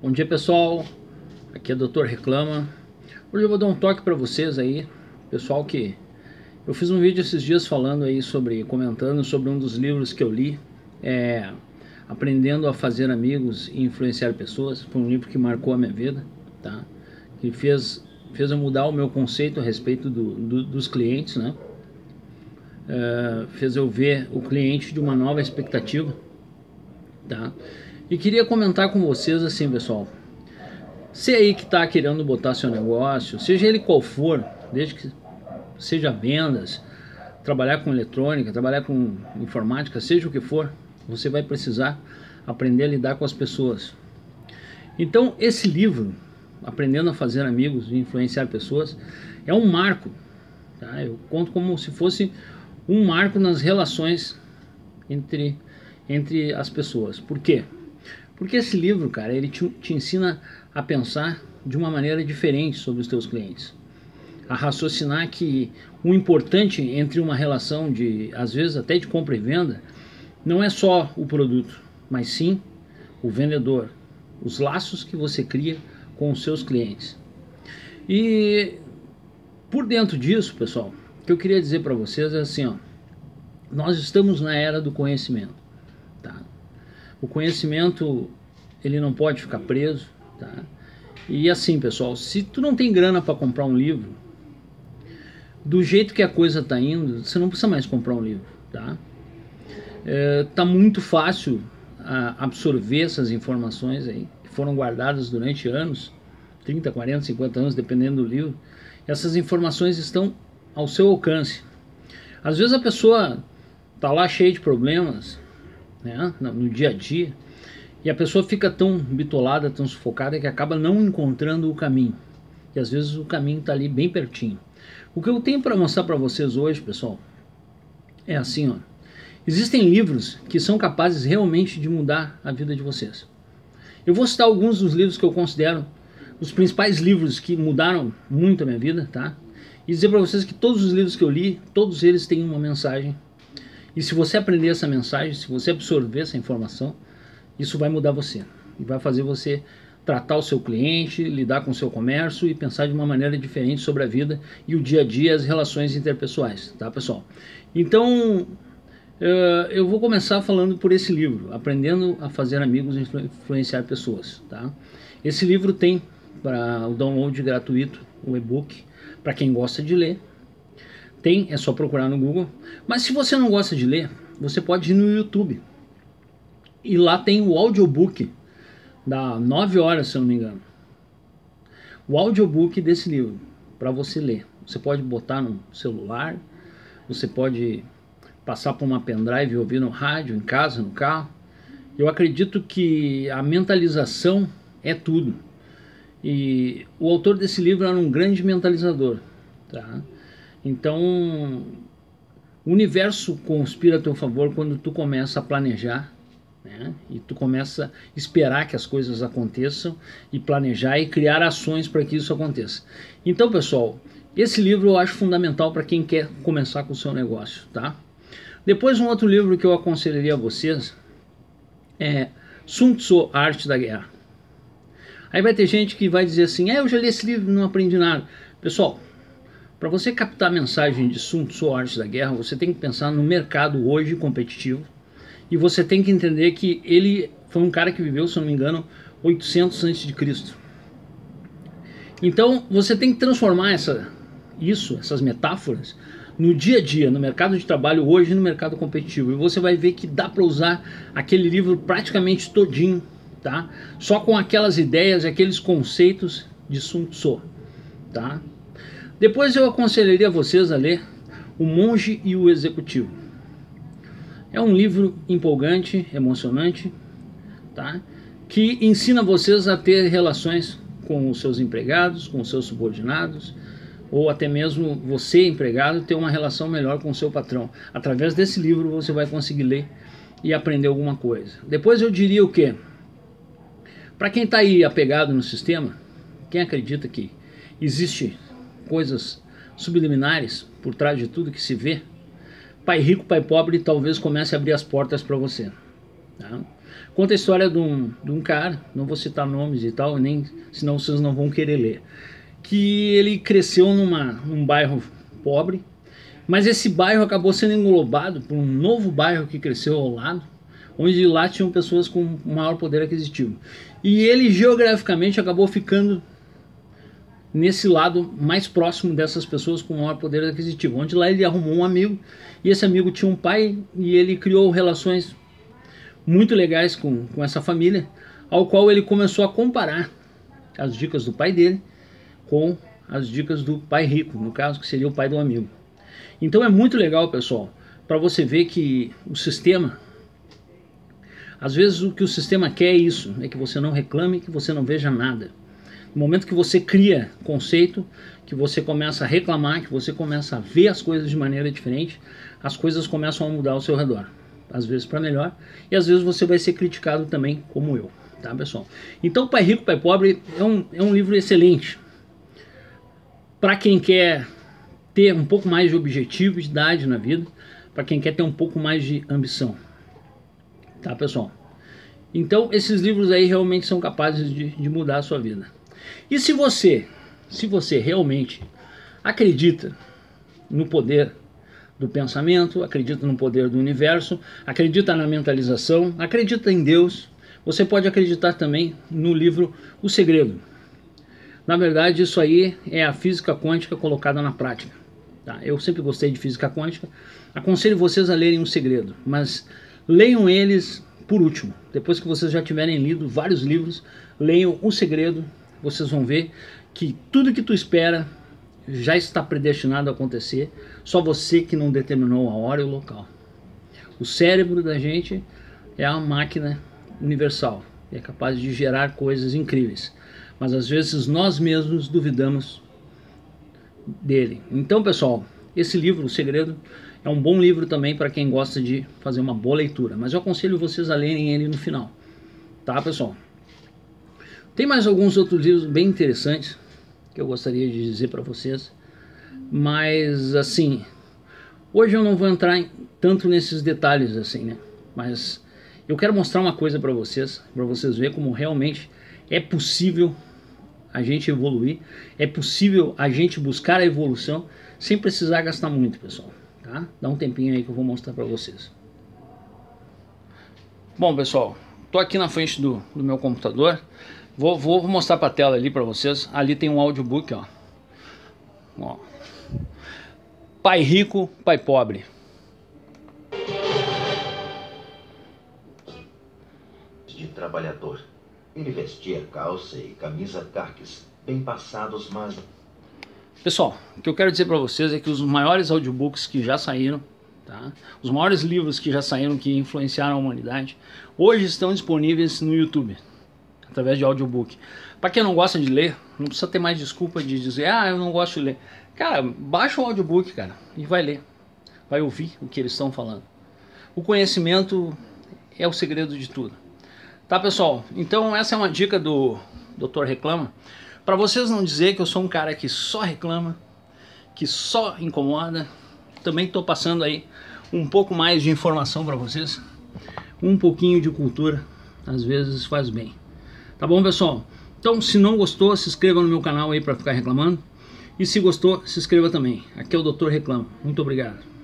Bom dia pessoal, aqui é o Dr. Reclama. Hoje eu vou dar um toque para vocês aí, pessoal que eu fiz um vídeo esses dias falando aí sobre, comentando sobre um dos livros que eu li, é Aprendendo a Fazer Amigos e Influenciar Pessoas. Foi um livro que marcou a minha vida, tá? Que fez, fez eu mudar o meu conceito a respeito do, do, dos clientes, né? É, fez eu ver o cliente de uma nova expectativa, tá? E queria comentar com vocês assim, pessoal. Você aí que está querendo botar seu negócio, seja ele qual for, desde que seja vendas, trabalhar com eletrônica, trabalhar com informática, seja o que for, você vai precisar aprender a lidar com as pessoas. Então, esse livro, Aprendendo a Fazer Amigos e Influenciar Pessoas, é um marco. Tá? Eu conto como se fosse um marco nas relações entre, entre as pessoas. Por quê? Porque esse livro, cara, ele te, te ensina a pensar de uma maneira diferente sobre os teus clientes. A raciocinar que o importante entre uma relação de, às vezes até de compra e venda, não é só o produto, mas sim o vendedor, os laços que você cria com os seus clientes. E por dentro disso, pessoal, o que eu queria dizer para vocês é assim, ó, nós estamos na era do conhecimento. O conhecimento ele não pode ficar preso, tá? E assim, pessoal, se tu não tem grana para comprar um livro, do jeito que a coisa tá indo, você não precisa mais comprar um livro, tá? É, tá muito fácil absorver essas informações aí, que foram guardadas durante anos, 30, 40, 50 anos, dependendo do livro. Essas informações estão ao seu alcance. Às vezes a pessoa tá lá cheia de problemas, né, no dia a dia, e a pessoa fica tão bitolada, tão sufocada que acaba não encontrando o caminho. E às vezes o caminho está ali bem pertinho. O que eu tenho para mostrar para vocês hoje, pessoal, é assim, ó. Existem livros que são capazes realmente de mudar a vida de vocês. Eu vou citar alguns dos livros que eu considero os principais livros que mudaram muito a minha vida, tá? E dizer para vocês que todos os livros que eu li, todos eles têm uma mensagem e se você aprender essa mensagem, se você absorver essa informação, isso vai mudar você e vai fazer você tratar o seu cliente, lidar com o seu comércio e pensar de uma maneira diferente sobre a vida e o dia a dia, as relações interpessoais, tá pessoal? Então, eh, eu vou começar falando por esse livro, Aprendendo a Fazer Amigos e Influenciar Pessoas, tá? Esse livro tem para o download gratuito, o e-book, para quem gosta de ler, tem, é só procurar no Google. Mas se você não gosta de ler, você pode ir no YouTube. E lá tem o audiobook, da 9 horas, se eu não me engano. O audiobook desse livro, para você ler. Você pode botar no celular, você pode passar por uma pendrive e ouvir no rádio, em casa, no carro. Eu acredito que a mentalização é tudo. E o autor desse livro era um grande mentalizador. Tá? Então, o universo conspira a teu favor quando tu começa a planejar né? e tu começa a esperar que as coisas aconteçam e planejar e criar ações para que isso aconteça. Então, pessoal, esse livro eu acho fundamental para quem quer começar com o seu negócio, tá? Depois, um outro livro que eu aconselharia a vocês é Sun Tzu, Arte da Guerra. Aí vai ter gente que vai dizer assim, é, eu já li esse livro e não aprendi nada. Pessoal, para você captar a mensagem de Sun Tzu, Arte da Guerra, você tem que pensar no mercado hoje competitivo e você tem que entender que ele foi um cara que viveu, se não me engano, 800 a.C. Então você tem que transformar essa, isso, essas metáforas, no dia a dia, no mercado de trabalho hoje no mercado competitivo. E você vai ver que dá para usar aquele livro praticamente todinho, tá? Só com aquelas ideias, aqueles conceitos de Sun Tzu, tá? Depois eu aconselharia vocês a ler O Monge e o Executivo. É um livro empolgante, emocionante, tá? que ensina vocês a ter relações com os seus empregados, com os seus subordinados, ou até mesmo você, empregado, ter uma relação melhor com o seu patrão. Através desse livro você vai conseguir ler e aprender alguma coisa. Depois eu diria o quê? Para quem está aí apegado no sistema, quem acredita que existe coisas subliminares por trás de tudo que se vê, pai rico, pai pobre talvez comece a abrir as portas para você. Tá? Conta a história de um, de um cara, não vou citar nomes e tal, nem senão vocês não vão querer ler. Que ele cresceu numa, num bairro pobre, mas esse bairro acabou sendo englobado por um novo bairro que cresceu ao lado, onde lá tinham pessoas com maior poder aquisitivo. E ele geograficamente acabou ficando nesse lado mais próximo dessas pessoas com maior poder aquisitivo, onde lá ele arrumou um amigo e esse amigo tinha um pai e ele criou relações muito legais com, com essa família, ao qual ele começou a comparar as dicas do pai dele com as dicas do pai rico, no caso que seria o pai do amigo. Então é muito legal, pessoal, para você ver que o sistema, às vezes o que o sistema quer é isso, é que você não reclame, que você não veja nada. No momento que você cria conceito, que você começa a reclamar, que você começa a ver as coisas de maneira diferente, as coisas começam a mudar ao seu redor. Às vezes para melhor, e às vezes você vai ser criticado também, como eu, tá pessoal? Então, Pai Rico, Pai Pobre é um, é um livro excelente. Para quem quer ter um pouco mais de objetividade na vida, para quem quer ter um pouco mais de ambição. Tá, pessoal? Então, esses livros aí realmente são capazes de, de mudar a sua vida. E se você, se você realmente acredita no poder do pensamento, acredita no poder do universo, acredita na mentalização, acredita em Deus, você pode acreditar também no livro O Segredo. Na verdade, isso aí é a física quântica colocada na prática. Tá? Eu sempre gostei de física quântica. Aconselho vocês a lerem O Segredo, mas leiam eles por último. Depois que vocês já tiverem lido vários livros, leiam O Segredo vocês vão ver que tudo que tu espera já está predestinado a acontecer, só você que não determinou a hora e o local. O cérebro da gente é a máquina universal, é capaz de gerar coisas incríveis, mas às vezes nós mesmos duvidamos dele. Então, pessoal, esse livro, O Segredo, é um bom livro também para quem gosta de fazer uma boa leitura, mas eu aconselho vocês a lerem ele no final. Tá, pessoal? Tem mais alguns outros livros bem interessantes que eu gostaria de dizer para vocês, mas assim, hoje eu não vou entrar em, tanto nesses detalhes assim, né? Mas eu quero mostrar uma coisa para vocês, para vocês verem como realmente é possível a gente evoluir, é possível a gente buscar a evolução sem precisar gastar muito, pessoal. Tá? Dá um tempinho aí que eu vou mostrar para vocês. Bom, pessoal, tô aqui na frente do, do meu computador. Vou, vou mostrar para a tela ali para vocês. Ali tem um audiobook, ó. ó. Pai rico, pai pobre. De trabalhador. Ele vestia calça e camisa carques, bem passados, mas... Pessoal, o que eu quero dizer para vocês é que os maiores audiobooks que já saíram, tá? os maiores livros que já saíram que influenciaram a humanidade, hoje estão disponíveis no YouTube através de audiobook. Para quem não gosta de ler, não precisa ter mais desculpa de dizer, ah, eu não gosto de ler. Cara, baixa o audiobook, cara, e vai ler. Vai ouvir o que eles estão falando. O conhecimento é o segredo de tudo. Tá, pessoal? Então essa é uma dica do Dr. Reclama. Para vocês não dizer que eu sou um cara que só reclama, que só incomoda, também estou passando aí um pouco mais de informação para vocês. Um pouquinho de cultura, às vezes faz bem. Tá bom, pessoal? Então, se não gostou, se inscreva no meu canal aí para ficar reclamando. E se gostou, se inscreva também. Aqui é o Doutor Reclama. Muito obrigado.